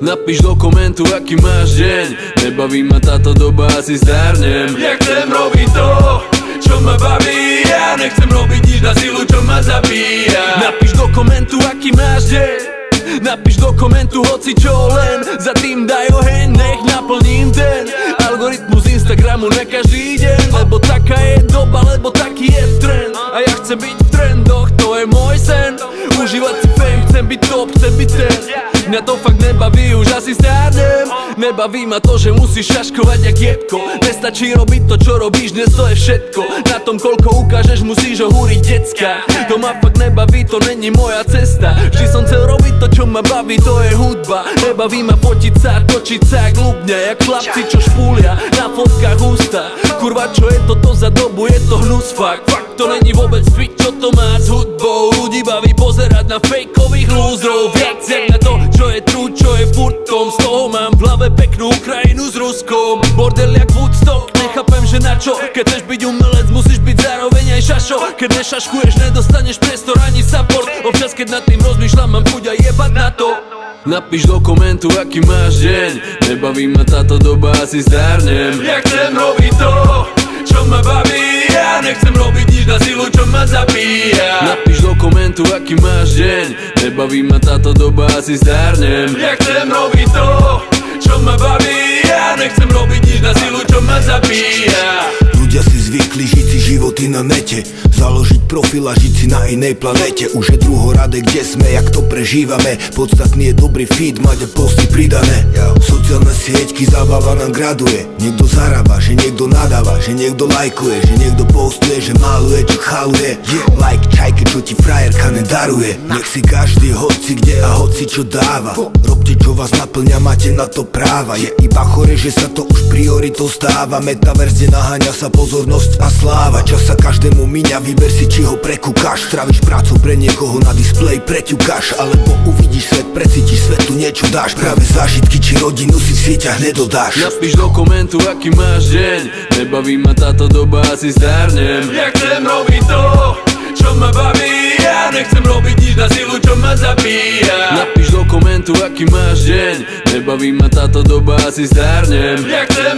Napíš do komentu, aký máš deň. Nebaví ma táto doba, asi zdárnem. Ja chcem robiť to, čo ma baví. Ja nechcem robiť nič na silu, čo ma zabíja. Do komentu, aký máš deň. Napíš do komentu hoci čo len. Za tým daj oheň, nech naplním ten. Algoritmus Instagramu na každý deň. Lebo taká je doba, lebo taký je trend. A ja chcem byť v trendoch, to je môj sen. Užívať si fame, chcem byť top, chcem byť ten Mňa to fakt nebaví, už asi stárnem. Nebaví ma to, že musíš šaškovať jak jebko. Nestačí robiť to, čo robíš, dnes to je všetko. Na tom, koľko ukážeš, musíš ohúriť decka. To ma fakt nebaví, to není moja cesta. Vždy som chcel robiť to, čo ma baví, to je hudba. Nebaví ma fotiť sa, točiť sa, glúbňa Jak chlapci, čo špúlia na fotkách ústa. Kurva, čo je toto za dobu, je to hnus fakt Fakt. To není vôbec fit, čo to má s hudbou. Ľudí baví pozerať na fejkových lúzrov. Viac Z toho mám v hlave peknú Ukrajinu s Ruskom. Bordel jak Woodstock, nechápem, že na čo? Keď chceš byť umelec, musíš byť zároveň aj šašo. Keď nešaškuješ, nedostaneš priestor ani support. Občas, keď nad tým rozmýšľam, mám chuť aj jebať na to. Napíš do komentu, aký máš deň. Nebaví ma táto doba, asi zdárnem. Ja chcem robiť to, čo ma baví Ja nechcem robiť na silu, čo ma zabíja. Napíš do komentu, aký máš deň. Nebaví ma táto doba, asi zdárnem. Ja chcem robiť to, čo ma baví. Ja nechcem robiť nič na silu, čo ma zabíja zvykli žiť si životy na nete. Založiť profil a žiť si na inej planete. Už je druhoradé, kde sme, jak to prežívame. Podstatný je dobrý feed, mať a posty pridané. Sociálne sieťky, zabava nám graduje. Niekto zarába, že niekto nadáva Že niekto lajkuje, že niekto postuje Že maluje, čo chaluje. Yeah. Like čajke, čo ti frajerka nedaruje Nech si každý hoci kde a hoci čo dáva. Robte čo vás naplňa, máte na to práva. Je iba chore, že sa to už prioritou stáva. Metaverse, naháňa sa pozornosť a sláva Čas sa každému míňa, vyber si či ho prekúkaš Travíš prácu pre niekoho na displej preťukáš. Alebo uvidíš svet, precítiš svetu niečo dáš. Práve zážitky či rodinu si v sieťach nedodáš. Napíš do komentu, aký máš deň. Nebaví ma táto doba, asi zdárnem. Ja chcem robiť to, čo ma baví. Ja nechcem robiť nič na silu, čo ma zabíja. Napíš do komentu, aký máš deň. Nebaví ma táto doba, asi zdárnem. Ja chcem